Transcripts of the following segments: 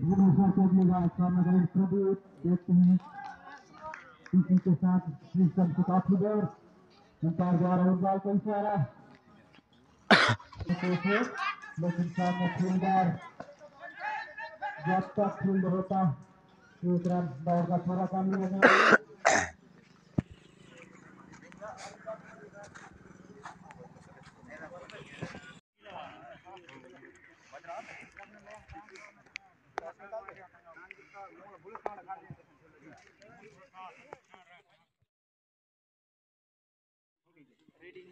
भुवनेश्वर के अगली सामना करेंगे प्रदीप देखते हैं इसी के साथ क्रिस्टन को काफ़ी देर अंपायर द्वारा इस बाल का इशारा लेकिन सामने फील्डर जब तक फ़ील्ड होता रन दौड़ का थोड़ा कम ही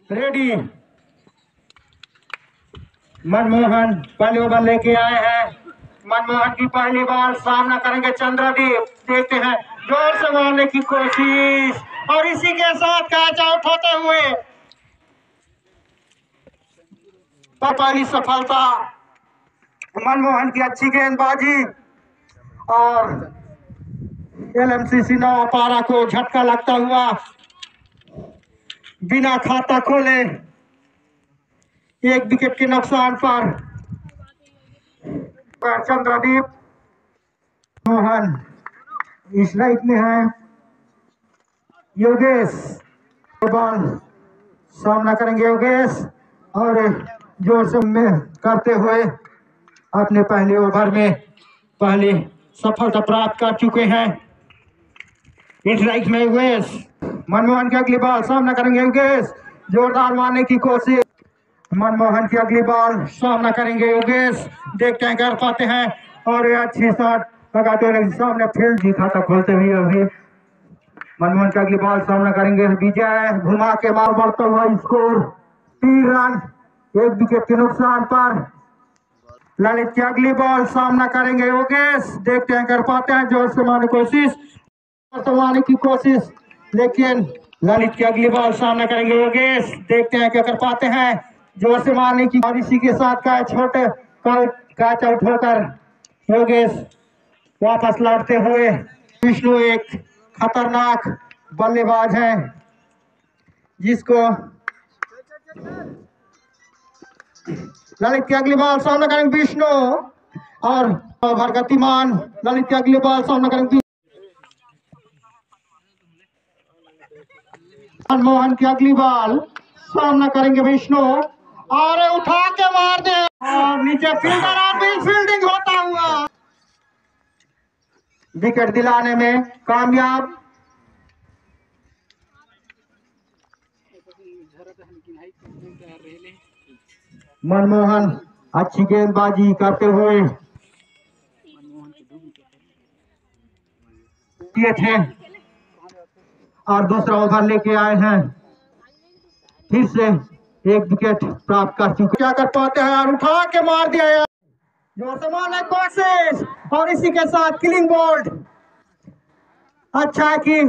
रेडी। मनमोहन पहले ओवर लेके आए हैं। मनमोहन की पहली बार सामना करेंगे चंद्रदीप। देखते हैं, ज़ोर से मारने की कोशिश। और इसी के साथ कैच आउट होते हुए पहली सफलता। मनमोहन की अच्छी गेंदबाजी। और एलएमसीसी नौ पारा को झटका लगता हुआ बिना खाता खोले एक विकेट के नुकसान पर चंद्रदीप मोहन इस राइट में है। योगेश बॉल सामना करेंगे योगेश और ज़ोर से में करते हुए अपने पहले ओवर में पहली सफलता प्राप्त कर चुके हैं। इस राइट में योगेश मनमोहन की अगली बॉल सामना करेंगे योगेश जोरदार मारने की कोशिश। मनमोहन की अगली बॉल सामना करेंगे योगेश देखते हैं, कर पाते हैं। और ये अच्छी शॉट लगाते हुए सामने फ़ील्ड जी खाता खोलते हुए अभी। मनमोहन की अगली बॉल सामना करेंगे विजय, घुमा के मार, बढ़ता हुआ स्कोर तीन रन, एक विकेट के नुकसान पर। ललित की अगली बॉल सामना करेंगे योगेश। देखते हैं, कर पाते हैं, ज़ोर से मारने कोशिश। मारने की कोशिश, लेकिन ललित की अगली बॉल सामना करेंगे योगेश। देखते हैं, क्या कर पाते हैं। ज़ोर से मारने की और के साथ छोटे कैच आउट होकर योगेश वापस लौटते हुए, विष्णु एक खतरनाक बल्लेबाज है, जिसको ललित की अगली बॉल सामना करेंगे विष्णु और ओवर गतिमान ललित की अगली बॉल सामना करेंगे मनमोहन की अगली बॉल सामना करेंगे विष्णु। और उठा के मार दे। और नीचे फील्डर और भी फील्डिंग होता हुआ। विकेट दिलाने में कामयाब। मनमोहन अच्छी गेंदबाजी करते हुए थे और दूसरा ओवर लेके आए हैं। फिर से एक विकेट प्राप्त कर चुके क्या कर पाते हैं और उठा के मार दिया यार समान है कोशिश और इसी के साथ किलिंग बोल्ड। अच्छा की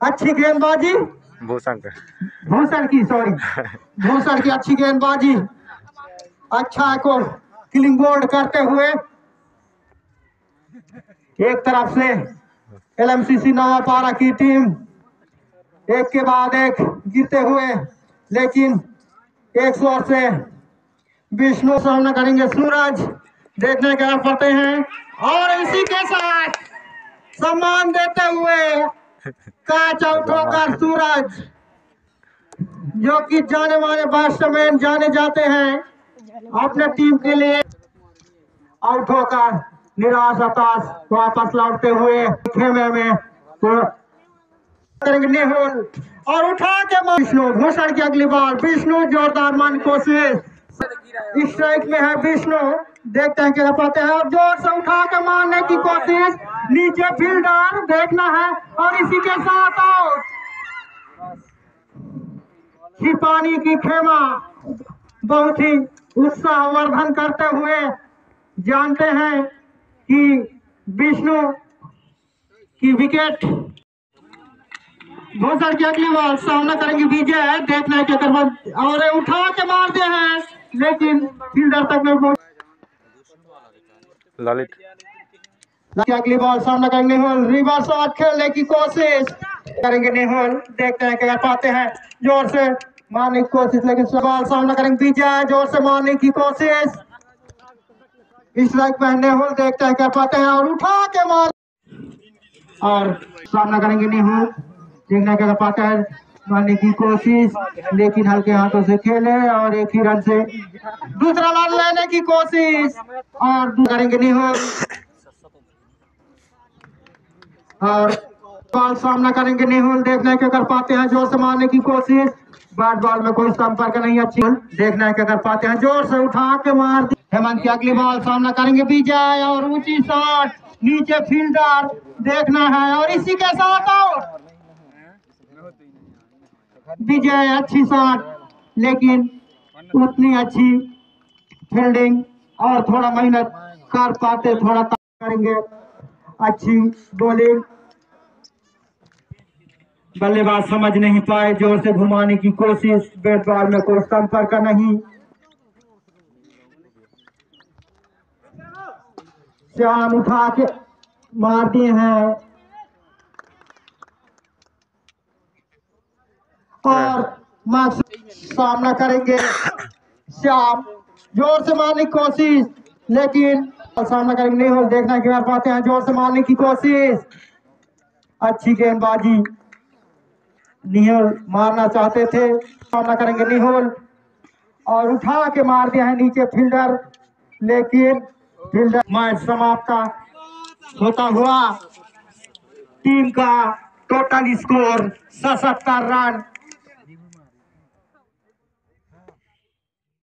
अच्छी गेंदबाजी भूषण भूषण की सॉरी भूषण की अच्छी गेंदबाजी। अच्छा को किलिंग बोल्ड करते हुए। एक तरफ़ से एलएमसीसी नवापारा की टीम एक के बाद एक गिरते हुए, लेकिन एक सौ से विष्णु सामना करेंगे सूरज। देखने के पड़ते हैं। और इसी के साथ सम्मान देते हुए कैच आउट होकर सूरज जो कि जाने माने बैट्समैन जाने जाते हैं अपने टीम के लिए। आउट होकर निराश हताश वापस लौटते हुए खेमे में तो करेंगे नेहुल और उठा के विष्णु भूषण की अगली बार। विष्णु जोरदार मान कोशिश। स्ट्राइक में है विष्णु। देखते हैं क्या पाते हैं। और ज़ोर से उठा के मारने की कोशिश। नीचे फील्डर देखना है, और इसी के साथ आउट छिपानी की खेमा, बहुत ही उत्साहवर्धन करते हुए जानते हैं कि विष्णु की विकेट भूषण की अगली बार सामना करेंगे विजय, देखना है क्या और उठा के मारते हैं, लेकिन फील्डर तक पहुँच ललित। अगली बॉल सामना करेंगे नेहुल रिवर्स शॉट खेलने की कोशिश। करेंगे नेहुल देखते हैं क्या पाते हैं। ज़ोर से मारने की कोशिश, लेकिन बॉल सामना करेंगे विजय। ज़ोर से मारने की कोशिश। स्ट्राइक पहनने होल देखते हैं कर पाते हैं और उठा के मार। और सामना करेंगे नेहुल देखना क्या पाते हैं। मारने की कोशिश, लेकिन हल्के हाथों से खेले और एक ही रन से दूसरा रन लेने की कोशिश। और करेंगे नेहरू और बॉल सामना करेंगे नेहुल, देखना क्या कर पाते हैं ज़ोर से मारने की कोशिश। बैट बॉल में कोई संपर्क नहीं अच्छी देखना है क्या कर पाते हैं ज़ोर से उठा के मार दी। हेमंत की अगली बॉल सामना करेंगे विजय और ऊँची शॉट, नीचे फील्डर, देखना है और इसी के साथ आउट। विजय अच्छी शॉट, लेकिन उतनी अच्छी फील्डिंग और थोड़ा मेहनत कर पाते, थोड़ा करेंगे। अच्छी बॉलिंग बल्लेबाज समझ नहीं पाए, ज़ोर से घुमाने की कोशिश बैट बॉल में कोई संपर्क नहीं। श्याम उठा के मार दिए हैं। और मार्क्स सामना करेंगे। श्याम ज़ोर से मारने की कोशिश, लेकिन सामना करेंगे नहीं हो देखना कि कर पाते हैं, ज़ोर से मारने की कोशिश। अच्छी गेंदबाजी। निहोल मारना चाहते थे, सामना करेंगे निहोल। और उठा के मार दिया है नीचे फील्डर, लेकिन फील्डर मैच समाप्त होता हुआ टीम का टोटल स्कोर सतहत्तर रन।